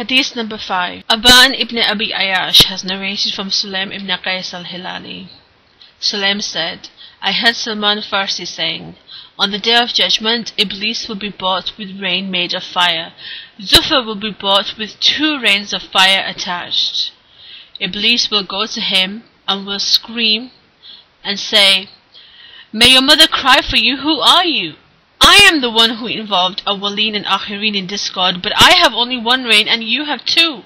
Hadith number 5. Aban ibn Abi Ayash has narrated from Sulaim ibn Qais al-Hilali. Sulaim said, I heard Salman Farsi saying, On the day of judgment, Iblis will be bought with rein made of fire. Zufar will be bought with two reins of fire attached. Iblis will go to him and will scream and say, May your mother cry for you, who are you? I am the one who involved Awwaleen and Akhirin in discord, but I have only one rein and you have two.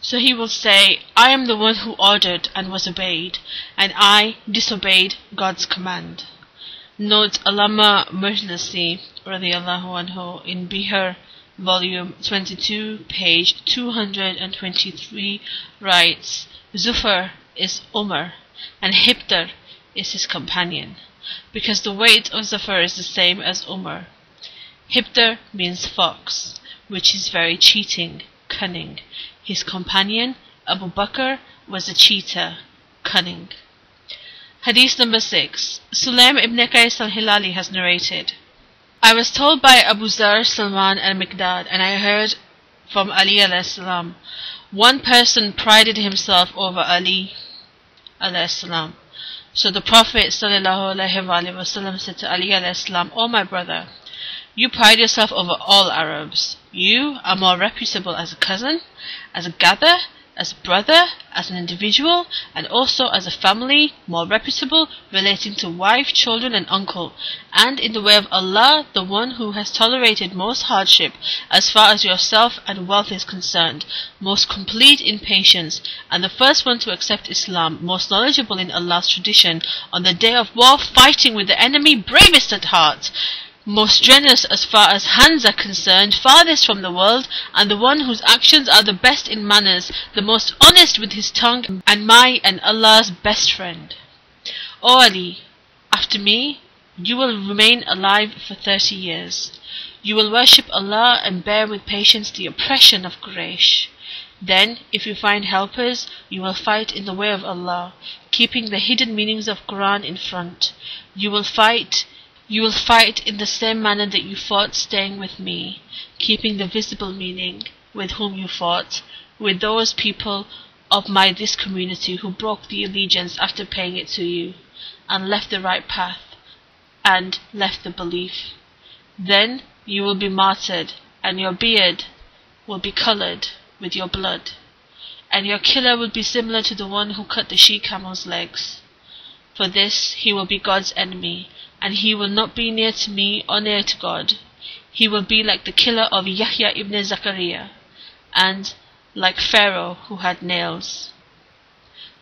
So he will say, I am the one who ordered and was obeyed, and I disobeyed God's command. Note Allama Majlisi radiallahu anhu in Bihar volume 22 page 223 writes, Zufar is Umar and Hibtar is his companion because the weight of Zafar is the same as Umar. Hibtar means fox, which is very cheating, cunning. His companion, Abu Bakr, was a cheater, cunning. Hadith number 6. Sulaim ibn Qais al-Hilali has narrated, I was told by Abu Zar, Salman and Miqdad, and I heard from Ali salam. One person prided himself over Ali salam. So the Prophet ﷺ said to Ali salam, O my brother, you pride yourself over all Arabs. You are more reputable as a cousin, as a gather, as a brother, as an individual, and also as a family, more reputable, relating to wife, children, and uncle, and in the way of Allah, the one who has tolerated most hardship, as far as yourself and wealth is concerned, most complete in patience, and the first one to accept Islam, most knowledgeable in Allah's tradition, on the day of war, fighting with the enemy, bravest at heart, most generous as far as hands are concerned, farthest from the world, and the one whose actions are the best in manners, the most honest with his tongue, and my and Allah's best friend. O Ali, after me, you will remain alive for thirty years. You will worship Allah and bear with patience the oppression of Quraysh. Then, if you find helpers, you will fight in the way of Allah, keeping the hidden meanings of Quran in front. You will fight you will fight in the same manner that you fought staying with me, keeping the visible meaning, with whom you fought, with those people of my this community who broke the allegiance after paying it to you, and left the right path, and left the belief. Then you will be martyred, and your beard will be colored with your blood, and your killer will be similar to the one who cut the she camel's legs. For this he will be God's enemy, and he will not be near to me or near to God. He will be like the killer of Yahya ibn Zakaria, and like Pharaoh who had nails.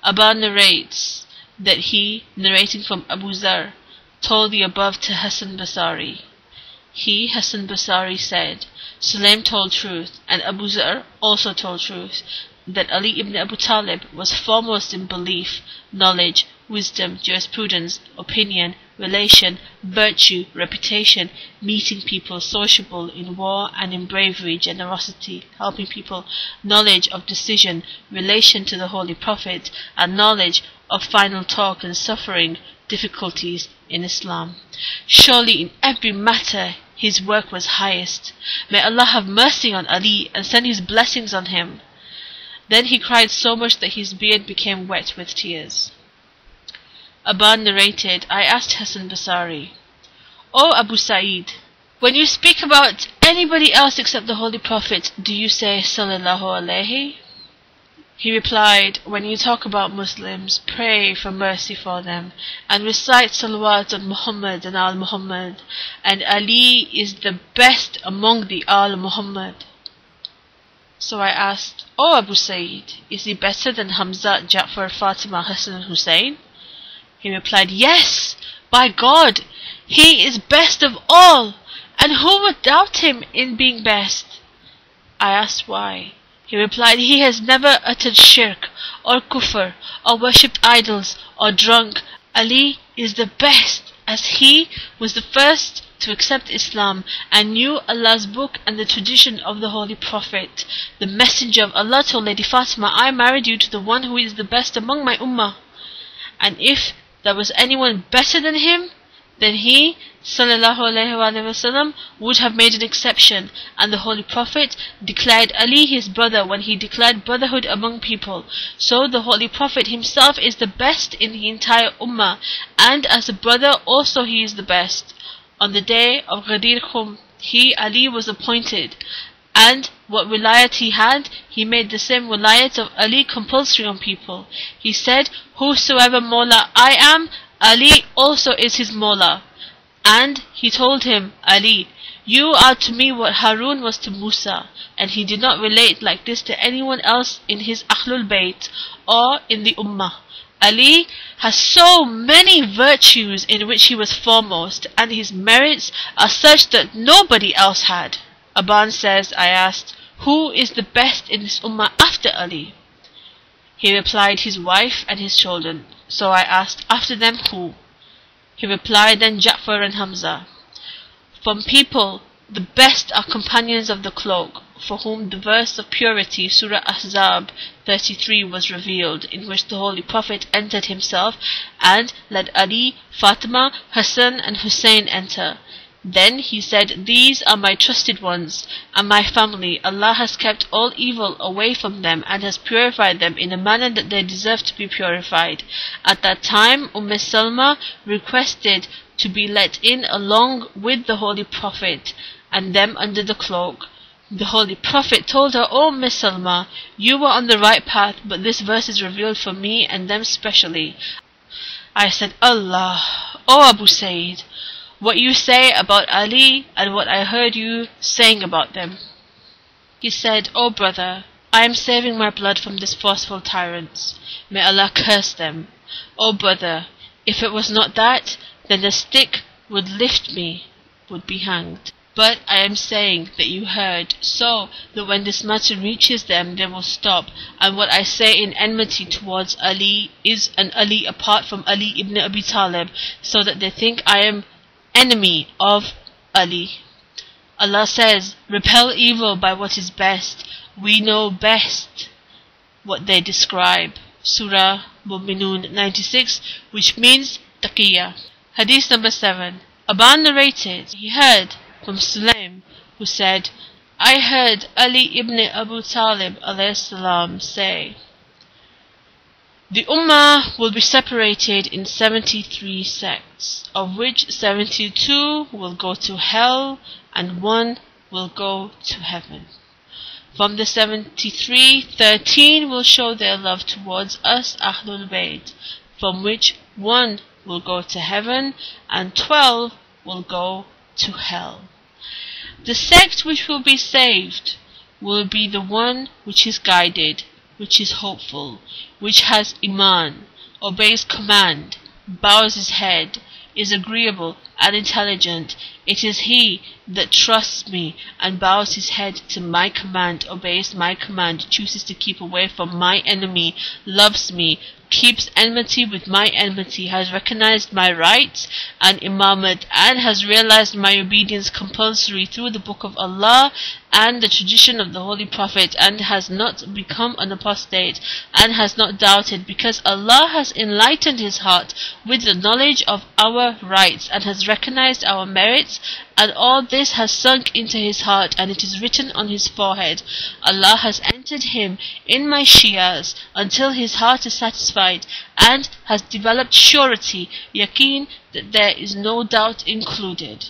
Aban narrates that he, narrating from Abu Zar, told the above to Hassan Basari. He, Hassan Basari, said, Sulaim told truth, and Abu Zar also told truth, that Ali ibn Abu Talib was foremost in belief, knowledge, wisdom, jurisprudence, opinion, relation, virtue, reputation, meeting people, sociable in war and in bravery, generosity, helping people, knowledge of decision, relation to the Holy Prophet, and knowledge of final talk and suffering difficulties in Islam. Surely in every matter his work was highest. May Allah have mercy on Ali and send his blessings on him. Then he cried so much that his beard became wet with tears. Aban narrated, I asked Hassan Basari, O Abu Sa'id, when you speak about anybody else except the Holy Prophet, do you say Sallallahu Alaihi? He replied, When you talk about Muslims, pray for mercy for them, and recite salawat on Muhammad and Al Muhammad, and Ali is the best among the Al Muhammad. So I asked, O Abu Sa'id, is he better than Hamza, Ja'far, Fatima, Hassan and Hussein? He replied, Yes, by God, he is best of all, and who would doubt him in being best? I asked why. He replied, He has never uttered shirk, or kufr, or worshipped idols, or drunk. Ali is the best, as he was the first to accept Islam and knew Allah's book and the tradition of the Holy Prophet. The Messenger of Allah told Lady Fatima, I married you to the one who is the best among my ummah. And if there was anyone better than him, then he sallallahu wasallam would have made an exception and the holy prophet declared ali his brother when he declared brotherhood among people so the holy prophet himself is the best in the entire ummah and as a brother also he is the best on the day of ghadir khum he ali was appointed and what wilayat he had, he made the same wilayat of Ali compulsory on people. He said, Whosoever Mawla I am, Ali also is his Mawla. And he told him, Ali, you are to me what Harun was to Musa, and he did not relate like this to anyone else in his Ahlul Bayt or in the Ummah. Ali has so many virtues in which he was foremost, and his merits are such that nobody else had. Aban says, I asked, Who is the best in this Ummah after Ali? He replied, His wife and his children. So I asked, After them who? He replied, Then Ja'far and Hamza. From people, the best are companions of the cloak, for whom the verse of purity, Surah Ahzab 33, was revealed, in which the Holy Prophet entered himself and let Ali, Fatima, Hassan, and Hussein enter. Then he said, These are my trusted ones, and my family. Allah has kept all evil away from them and has purified them in a manner that they deserve to be purified. At that time, Umm Salma requested to be let in along with the Holy Prophet and them under the cloak. The Holy Prophet told her, O Umm Salma, you were on the right path, but this verse is revealed for me and them specially. I said, Allah, O Abu Sa'id, what you say about Ali and what I heard you saying about them. He said, O brother, I am saving my blood from these forceful tyrants. May Allah curse them. O brother, if it was not that, then the stick would lift me, would be hanged. But I am saying that you heard, so that when this matter reaches them, they will stop. And what I say in enmity towards Ali is an Ali apart from Ali ibn Abi Talib, so that they think I am enemy of Ali. Allah says, repel evil by what is best. We know best what they describe. Surah Mu'minun 96, which means taqiyya. Hadith number 7. Aban narrated, he heard from Sulaim, who said, I heard Ali ibn Abu Talib salam say, the Ummah will be separated in 73 sects, of which 72 will go to hell and one will go to heaven. From the 73, 13 will show their love towards us, Ahlul Bayt, from which one will go to heaven and 12 will go to hell. The sect which will be saved will be the one which is guided which is hopeful, which has iman, obeys command, bows his head, is agreeable and intelligent. It is he that trusts me and bows his head to my command, obeys my command, chooses to keep away from my enemy, loves me, keeps enmity with my enmity, has recognized my rights and imamat, and has realized my obedience compulsory through the Book of Allah and the tradition of the Holy Prophet, and has not become an apostate, and has not doubted, because Allah has enlightened his heart with the knowledge of our rights, and has recognized our merits, and all this has sunk into his heart, and it is written on his forehead. Allah has entered him in my shias until his heart is satisfied, and has developed surety, yaqeen, that there is no doubt included.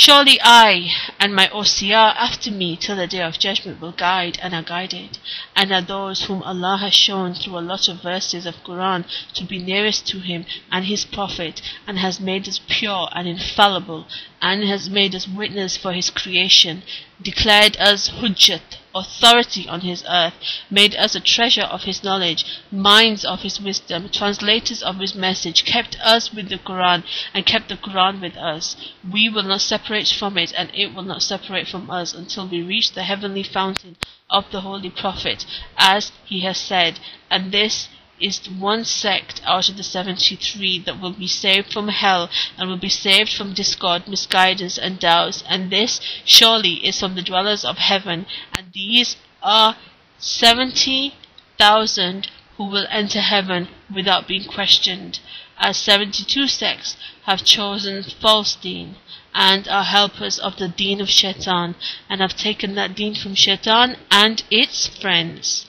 Surely I and my Awsiya after me till the day of judgment will guide and are guided, and are those whom Allah has shown through a lot of verses of Quran to be nearest to Him and His Prophet, and has made us pure and infallible, and has made us witness for His creation, declared us Hujjat, authority on his earth, made us a treasure of his knowledge, minds of his wisdom, translators of his message, kept us with the Quran, and kept the Quran with us. We will not separate from it, and it will not separate from us until we reach the heavenly fountain of the Holy Prophet, as he has said, and this is the one sect out of the 73 that will be saved from hell and will be saved from discord, misguidance, and doubts, and this surely is from the dwellers of heaven, and these are 70,000 who will enter heaven without being questioned. as seventy-two sects have chosen false deen and are helpers of the deen of shaitan and have taken that deen from shaitan and its friends.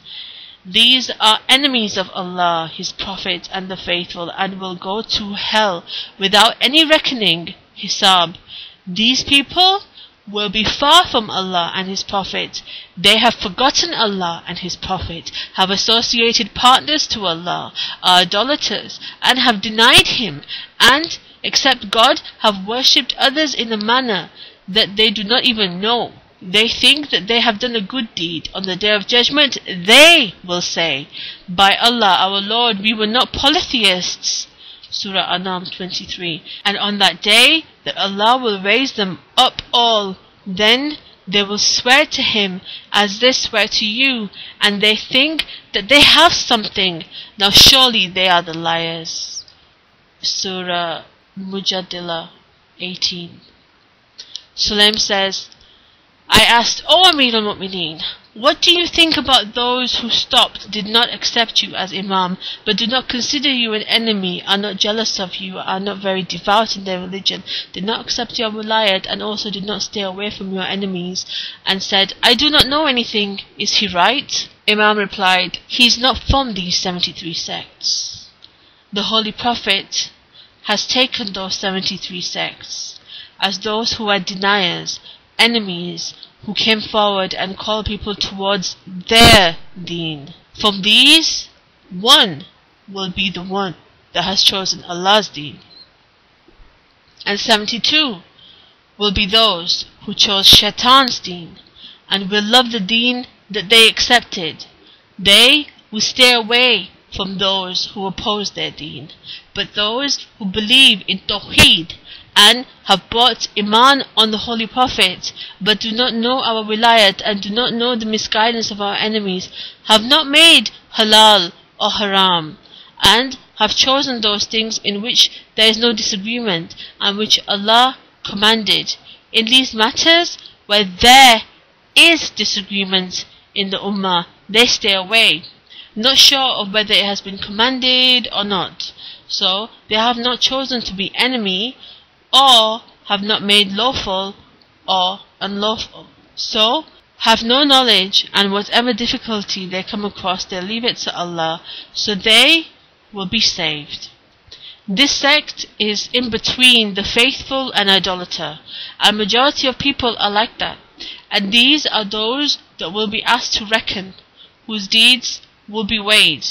These are enemies of Allah, His Prophet and the faithful and will go to hell without any reckoning, hisab. These people will be far from Allah and His Prophet. They have forgotten Allah and His Prophet, have associated partners to Allah, are idolaters, and have denied Him, and, except God, have worshipped others in a manner that they do not even know. They think that they have done a good deed. On the day of judgment, they will say, By Allah, our Lord, we were not polytheists. Surah Anam 23. And on that day that Allah will raise them up all, then they will swear to him as they swear to you, and they think that they have something. Now surely they are the liars. Surah Mujadila 18. Sulaim says, I asked, O Amir al-Mu'mineen, what do you think about those who stopped, did not accept you as Imam, but do not consider you an enemy, are not jealous of you, are not very devout in their religion, did not accept your wilayat, and also did not stay away from your enemies, and said, I do not know anything, is he right? Imam replied, He is not from these seventy-three sects. The Holy Prophet has taken those seventy-three sects as those who are deniers, enemies, who came forward and called people towards their deen. From these, one will be the one that has chosen Allah's deen. And 72 will be those who chose Shaitan's deen and will love the deen that they accepted. They will stay away from those who oppose their deen. But those who believe in Tawheed and have brought Iman on the Holy Prophet, but do not know our wilayat and do not know the misguidance of our enemies, have not made halal or haram, and have chosen those things in which there is no disagreement and which Allah commanded. In these matters where there is disagreement in the Ummah, they stay away, not sure of whether it has been commanded or not. So they have not chosen to be enemy or have not made lawful or unlawful. So, have no knowledge, and whatever difficulty they come across, they leave it to Allah, so they will be saved. This sect is in between the faithful and idolater. A majority of people are like that. And these are those that will be asked to reckon, whose deeds will be weighed,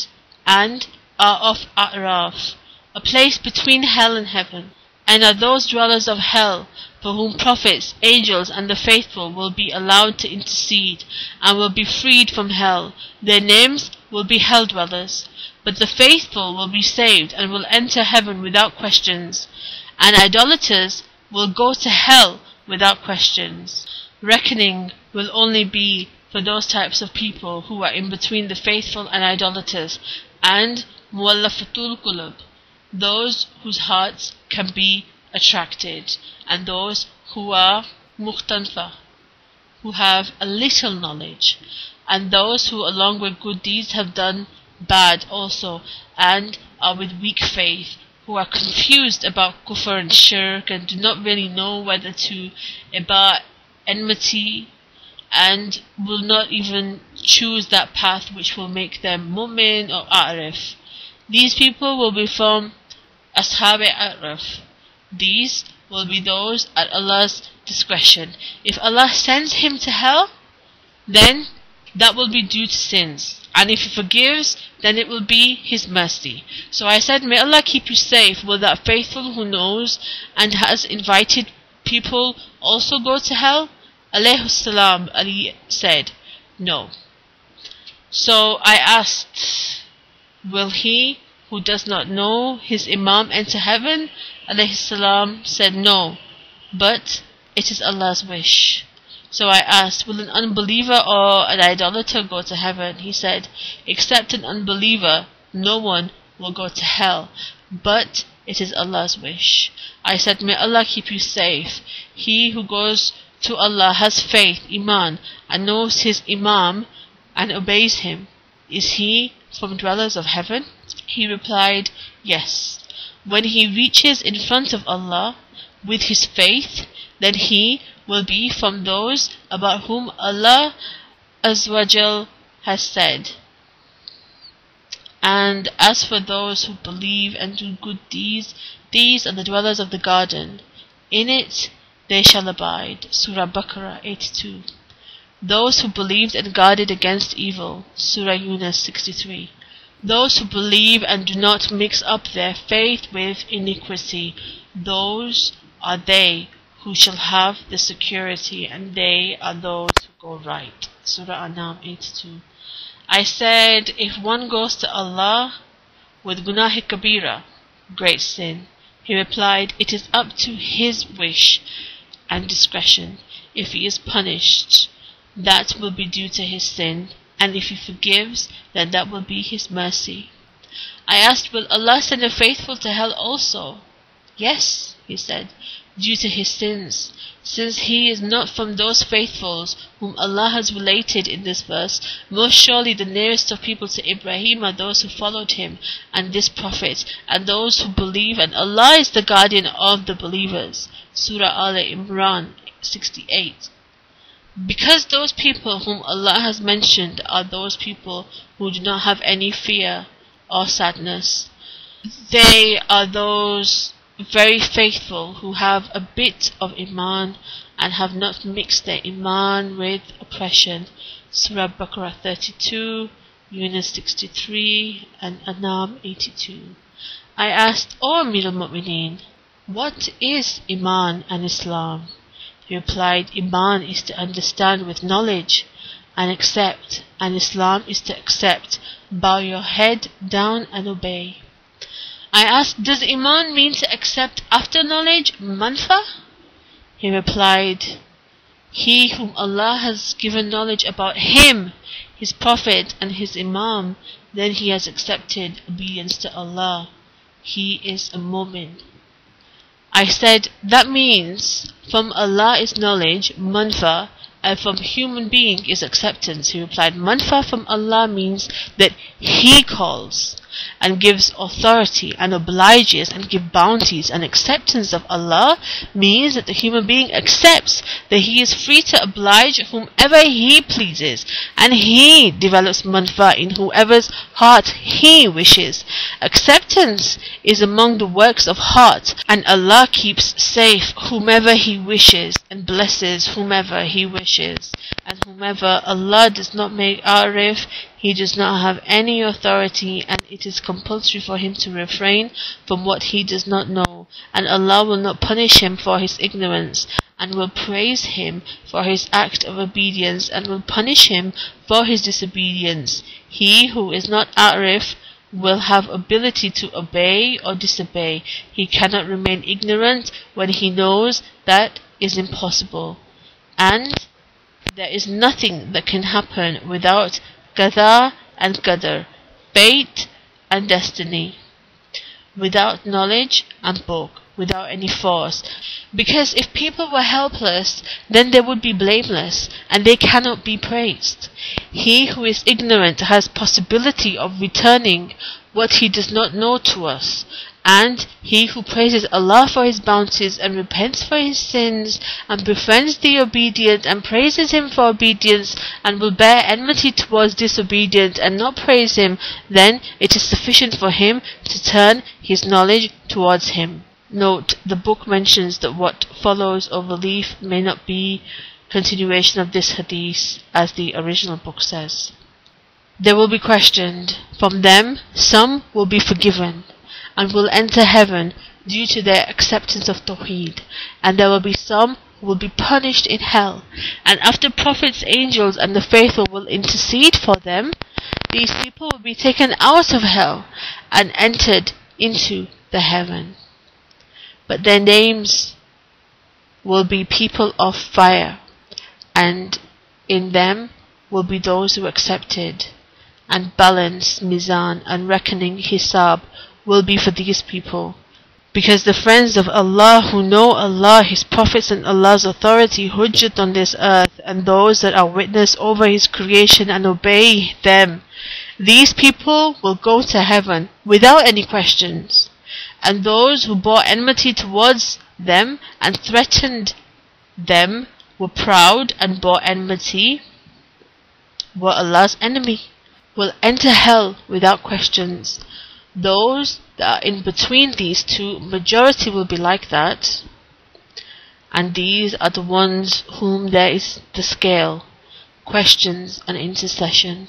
and are of A'raf, a place between hell and heaven and are those dwellers of hell for whom prophets, angels, and the faithful will be allowed to intercede, and will be freed from hell. Their names will be hell dwellers, but the faithful will be saved and will enter heaven without questions, and idolaters will go to hell without questions. Reckoning will only be for those types of people who are in between the faithful and idolaters, and muwallafatul qulub those whose hearts can be attracted, and those who are muhtanfa, who have a little knowledge, and those who along with good deeds have done bad also, and are with weak faith, who are confused about kufr and shirk and do not really know whether to about enmity and will not even choose that path which will make them mu'min or arif. These people will be from Ashab Araf. These will be those at Allah's discretion. If Allah sends him to hell, then that will be due to sins. And if he forgives, then it will be his mercy. So I said, May Allah keep you safe. Will that faithful who knows and has invited people also go to hell? Alayhi salam, Ali said, No. So I asked, Will he who does not know his Imam enter heaven? Alayhi salam said, No, but it is Allah's wish. So I asked, Will an unbeliever or an idolater go to heaven? He said, Except an unbeliever, no one will go to hell, but it is Allah's wish. I said, May Allah keep you safe. He who goes to Allah has faith, Iman, and knows his Imam and obeys him. Is he from dwellers of heaven? He replied, Yes. when he reaches in front of Allah with his faith, then he will be from those about whom Allah Azawajal has said. And as for those who believe and do good deeds, these are the dwellers of the garden. In it they shall abide. Surah Baqarah 82. Those who believed and guarded against evil. Surah Yunus 63. Those who believe and do not mix up their faith with iniquity. Those are they who shall have the security, and they are those who go right. Surah Anam 82. I said, if one goes to Allah with gunah kabira, great sin, he replied, it is up to his wish and discretion. If he is punished, that will be due to his sin, and if he forgives, then that will be his mercy. I asked, will Allah send the faithful to hell also? Yes, he said, due to his sins, since he is not from those faithfuls whom Allah has related in this verse. Most surely the nearest of people to Ibrahim are those who followed him and this prophet, and those who believe, and Allah is the guardian of the believers. Surah Al Imran 68. Because those people whom Allah has mentioned are those people who do not have any fear or sadness, they are those very faithful who have a bit of Iman and have not mixed their Iman with oppression. Surah Baqarah 32, Yunus 63, and Anam 82. I asked, O Amir al-Mu'mineen, what is Iman and Islam? He replied, Iman is to understand with knowledge and accept, and Islam is to accept, bow your head down and obey. I asked, Does Iman mean to accept after knowledge, manfa? He replied, He whom Allah has given knowledge about him, his Prophet and his Imam, then he has accepted obedience to Allah. He is a mu'min. I said, that means from Allah is knowledge, manfa, and from human being is acceptance. He replied, manfa from Allah means that He calls and gives authority and obliges and gives bounties and acceptance of Allah means that the human being accepts that he is free to oblige whomever he pleases and he develops manfa in whoever's heart he wishes. Acceptance is among the works of heart and Allah keeps safe whomever he wishes and blesses whomever he wishes and whomever Allah does not make arif he does not have any authority and it is compulsory for him to refrain from what he does not know, and Allah will not punish him for his ignorance, and will praise him for his act of obedience, and will punish him for his disobedience. He who is not arif will have ability to obey or disobey. He cannot remain ignorant when he knows that is impossible. And there is nothing that can happen without Qada and Qadr, fate and destiny, without knowledge and book, without any force. Because if people were helpless, then they would be blameless, and they cannot be praised. He who is ignorant has possibility of returning what he does not know to us, and he who praises Allah for his bounties and repents for his sins and befriends the obedient and praises him for obedience and will bear enmity towards disobedient and not praise him, then it is sufficient for him to turn his knowledge towards him. Note, the book mentions that what follows over leaf may not be continuation of this hadith as the original book says. They will be questioned. From them, some will be forgiven and will enter heaven due to their acceptance of Tawheed, and there will be some who will be punished in hell, and after prophets, angels, and the faithful will intercede for them, these people will be taken out of hell and entered into the heaven. But their names will be people of fire, and in them will be those who accepted and balanced Mizan and reckoning Hisab will be for these people. Because the friends of Allah who know Allah, His prophets and Allah's authority, Hujjat on this earth, and those that are witness over His creation and obey them, these people will go to heaven without any questions. and those who bore enmity towards them and threatened them were proud and bore enmity were Allah's enemy will enter hell without questions. Those that are in between these two, majority will be like that. And these are the ones whom there is the scale, questions and intercession.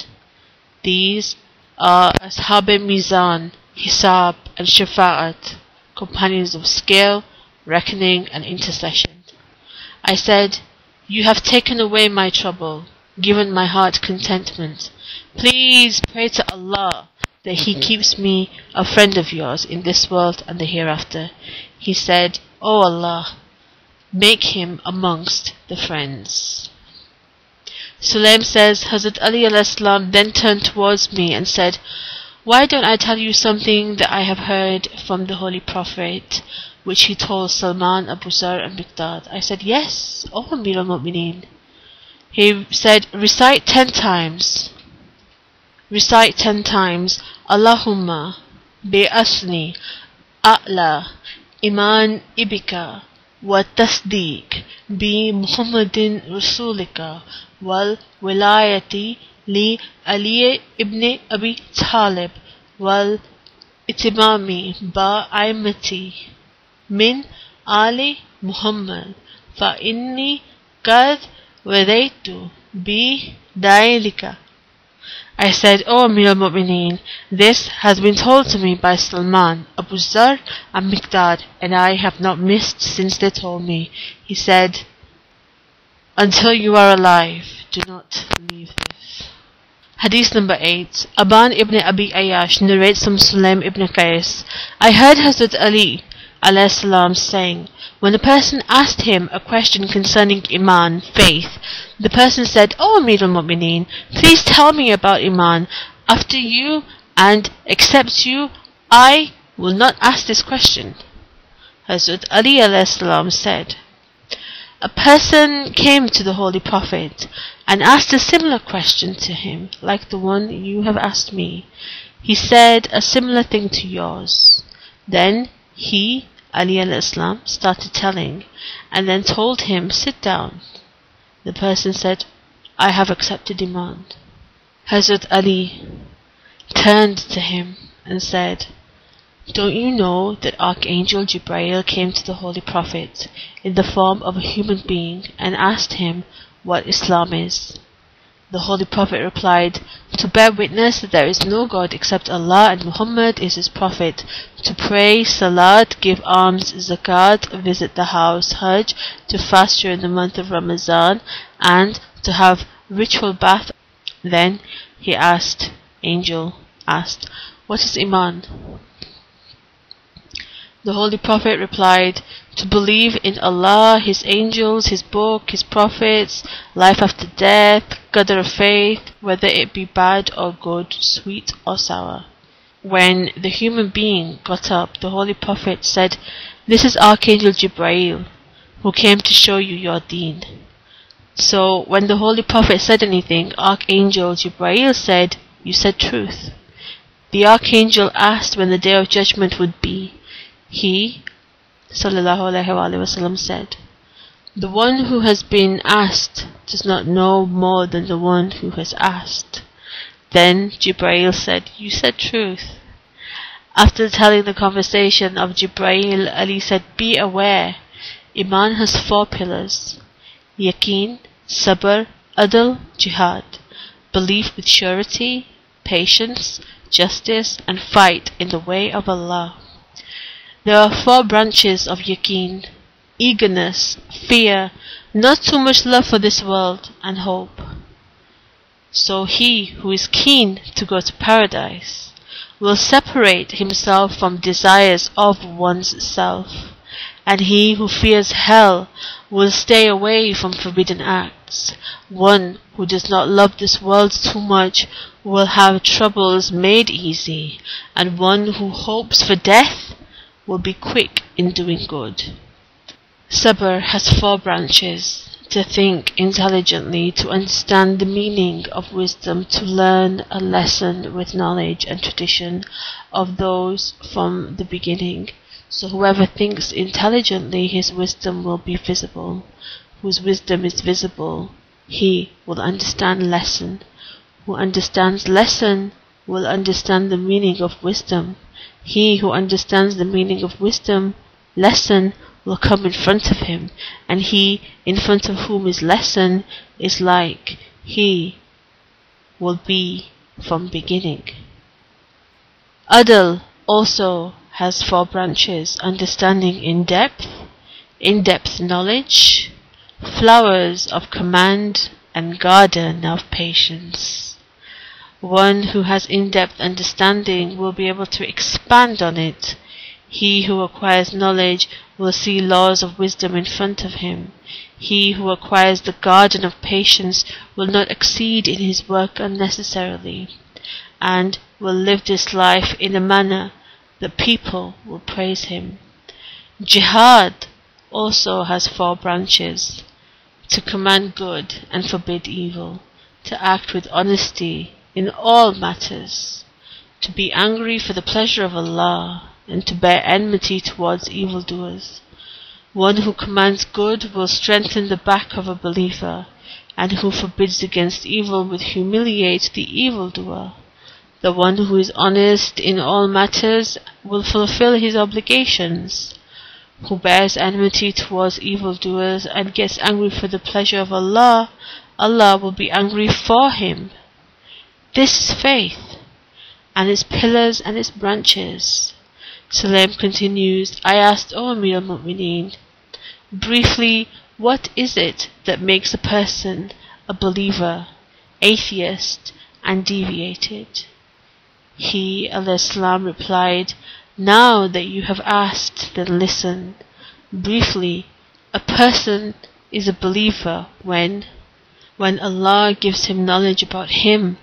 These are Ashab Mizan, Hisab and Shafa'at, companions of scale, reckoning and intercession. I said, You have taken away my trouble, given my heart contentment. Please pray to Allah that He mm-hmm. keeps me a friend of yours in this world and the hereafter. He said, O Allah, make him amongst the friends. Sulaim says, Hazrat Ali salam then turned towards me and said, Why don't I tell you something that I have heard from the Holy Prophet, which he told Salman, Abu Zar and Miqdad? I said, Yes, O Amir al-Mu'mineen. He said, Recite ten times. Recite ten times, Allahumma, بأسني, أعلى, إيمان إبك, والتصديق بمحمد رسولك والولاية لعلي ابن أبي طالب والاتمام بأئمتي من آل محمد فإني قد وريت بذلك I said, O Amir al-Mu'mineen, this has been told to me by Salman, Abu Zar and Miqdad, and I have not missed since they told me. He said, Until you are alive, do not leave this. Hadith number 8. Aban ibn Abi Ayyash narrates from Sulaim ibn Qais. I heard Hazrat Ali salam saying, when a person asked him a question concerning Iman, faith, the person said, O oh, Amir al-Mu'mineen, please tell me about Iman. After you and except you, I will not ask this question. Hazrat Ali salam said, A person came to the Holy Prophet and asked a similar question to him, like the one you have asked me. He said a similar thing to yours. Then he Ali al-Islam started telling and then told him, sit down. The person said, I have accepted Iman. Hazrat Ali turned to him and said, Don't you know that Archangel Jibreel came to the Holy Prophet in the form of a human being and asked him what Islam is? The Holy Prophet replied, To bear witness that there is no God except Allah and Muhammad is his Prophet, to pray, salat, give alms, zakat, visit the house, hajj, to fast during the month of Ramadan, and to have ritual bath. Then he asked, angel asked, What is Iman? The Holy Prophet replied, To believe in Allah, His angels, His book, His prophets, life after death, Qadr of faith, whether it be bad or good, sweet or sour. When the human being got up, the Holy Prophet said, This is Archangel Jibreel, who came to show you your deen. So when the Holy Prophet said anything, Archangel Jibreel said, You said truth. The Archangel asked when the day of judgment would be. He, sallallahu alaihi wasallam, said, The one who has been asked does not know more than the one who has asked. Then Jibrail said, You said truth. After telling the conversation of Jibrail, Ali said, Be aware, Iman has four pillars. Yaqeen, Sabr, Adl, Jihad. Belief with surety, patience, justice, and fight in the way of Allah. There are four branches of yaqeen eagerness, fear, not too much love for this world, and hope. So he who is keen to go to paradise will separate himself from desires of one's self, and he who fears hell will stay away from forbidden acts. One who does not love this world too much will have troubles made easy, and one who hopes for death will be quick in doing good. Sabr has four branches to think intelligently, to understand the meaning of wisdom, to learn a lesson with knowledge and tradition of those from the beginning. So whoever thinks intelligently, his wisdom will be visible. Whose wisdom is visible, he will understand lesson. Who understands lesson will understand the meaning of wisdom. He who understands the meaning of wisdom, lesson, will come in front of him, and he in front of whom is lesson is like he will be from beginning. Adl also has four branches, understanding in depth, in-depth knowledge, flowers of command, and garden of patience. One who has in-depth understanding will be able to expand on it. He who acquires knowledge will see laws of wisdom in front of him. He who acquires the garden of patience will not exceed in his work unnecessarily, and will live this life in a manner that people will praise him. Jihad also has four branches to command good and forbid evil, to act with honesty in all matters, to be angry for the pleasure of Allah, and to bear enmity towards evildoers. One who commands good will strengthen the back of a believer, and who forbids against evil will humiliate the evildoer. The one who is honest in all matters will fulfill his obligations. Who bears enmity towards evildoers and gets angry for the pleasure of Allah, Allah will be angry for him. This is faith, and its pillars and its branches. Sulaim continues, I asked, O Amir al-Mu'mineen, briefly, what is it that makes a person a believer, atheist, and deviated? He, al-Islam, replied, Now that you have asked, then listen. Briefly, a person is a believer when, when Allah gives him knowledge about him,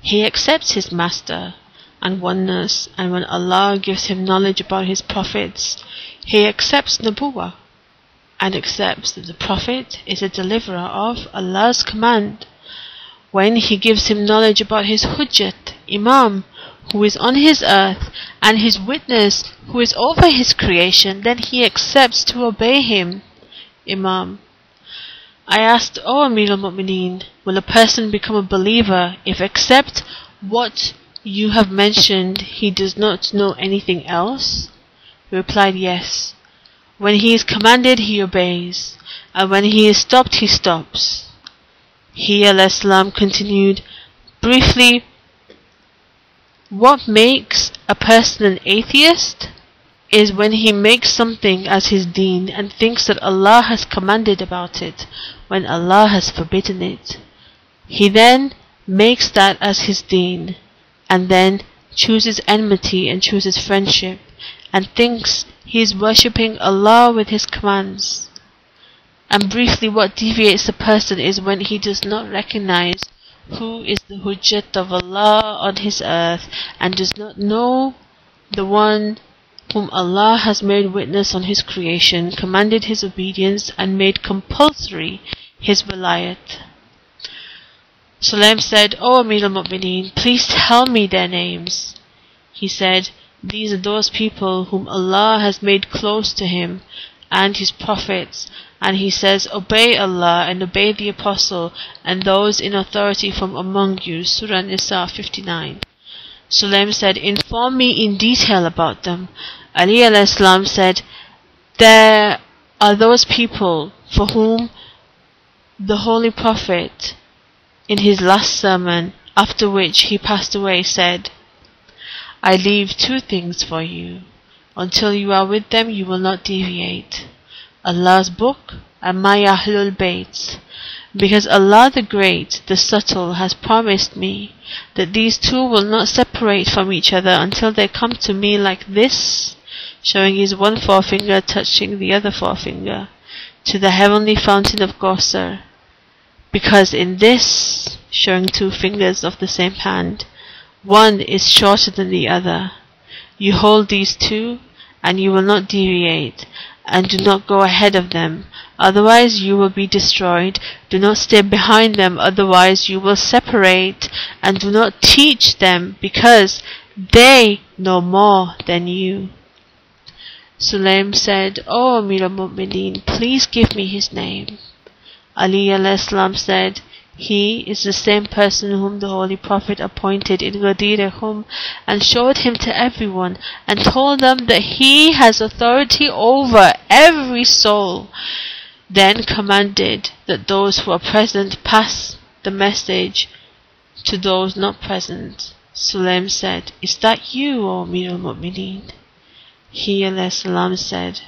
he accepts his master and oneness, and when Allah gives him knowledge about his prophets, he accepts Nabuwah and accepts that the Prophet is a deliverer of Allah's command. When he gives him knowledge about his Hujjat, Imam, who is on his earth, and his witness, who is over his creation, then he accepts to obey him. Imam. I asked, O Amir al-Mu'mineen, will a person become a believer if except what you have mentioned he does not know anything else? He replied, Yes. When he is commanded, he obeys, and when he is stopped, he stops. He, al-Islam, continued, Briefly, what makes a person an atheist is when he makes something as his deen and thinks that Allah has commanded about it when Allah has forbidden it. He then makes that as his deen and then chooses enmity and chooses friendship, and thinks he is worshipping Allah with his commands. And briefly, what deviates a person is when he does not recognize who is the Hujjat of Allah on his earth and does not know the one whom Allah has made witness on his creation, commanded his obedience, and made compulsory his wilayat. Sulaim said, O Amir al-Mu'mineen, please tell me their names. He said, These are those people whom Allah has made close to Him and His prophets, and He says, Obey Allah and obey the Apostle and those in authority from among you. Surah Nisa 59. Sulaim said, Inform me in detail about them. Ali al-Islam said, There are those people for whom the Holy Prophet in his last sermon, after which he passed away, said, I leave two things for you. Until you are with them, you will not deviate. Allah's book and my Ahlul Bayt. Because Allah the Great, the Subtle, has promised me that these two will not separate from each other until they come to me like this, showing his one forefinger touching the other forefinger, to the heavenly fountain of Kausar because in this, showing two fingers of the same hand, one is shorter than the other. You hold these two, and you will not deviate, and do not go ahead of them, otherwise you will be destroyed. Do not stay behind them, otherwise you will separate, and do not teach them, because they know more than you. Sulaim said, oh, O Amir al-Mu'mineen, please give me his name. Ali salam said, He is the same person whom the Holy Prophet appointed in Ghadir Khum and showed him to everyone and told them that he has authority over every soul. Then commanded that those who are present pass the message to those not present. Sulaim said, Is that you, O Amir al-Mu'mineen? He salam said,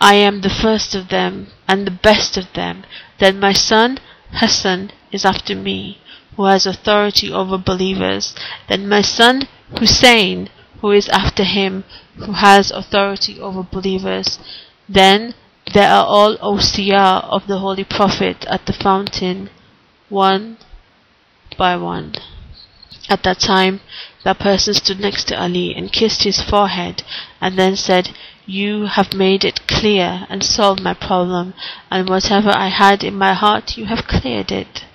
I am the first of them and the best of them. Then my son Hassan is after me, who has authority over believers. Then my son Hussein, who is after him, who has authority over believers. Then there are all Awsiya of the Holy Prophet at the fountain, one by one. At that time, that person stood next to Ali and kissed his forehead and then said, You have made it clear and solved my problem, and whatever I had in my heart you have cleared it.